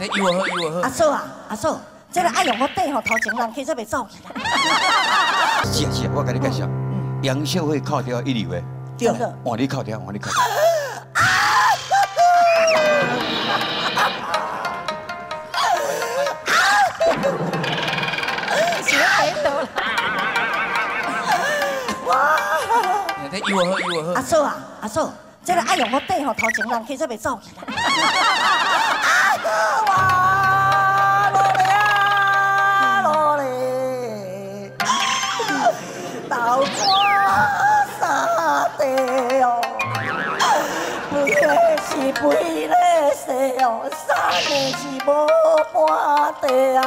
有好有好。阿嫂啊，阿嫂，这个爱用我底吼，头前人去才袂走去。是啊是啊，我跟你介绍，杨秀慧靠掉一流的，对换你靠掉，换你靠掉。是喺度啦。哇！你睇有好有好阿。嫂啊，阿嫂，这个爱用我底吼，头前人去才袂走去。哇！豆瓜沙地哦，肥的是肥的细哦，生的是无半地啊。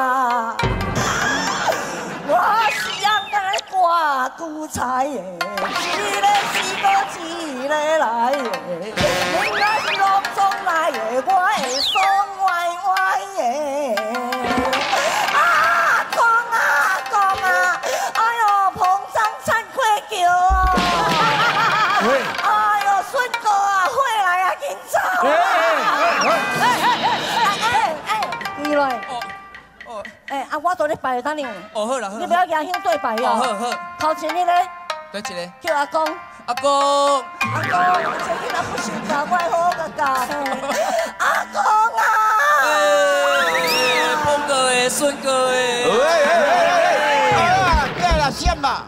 我是养来挂韭菜的，一个是无一个来哦哦哎，啊，我在咧拜等你，哦，好啦好啦。你不要牙兄对拜哦好哦。好，头前你咧对一个叫阿公，阿公，阿公，最近若不是教我好个教嘿。阿公啊！哎，峰哥诶，孙哥诶。哎哎哎哎！啊，对了，线吧。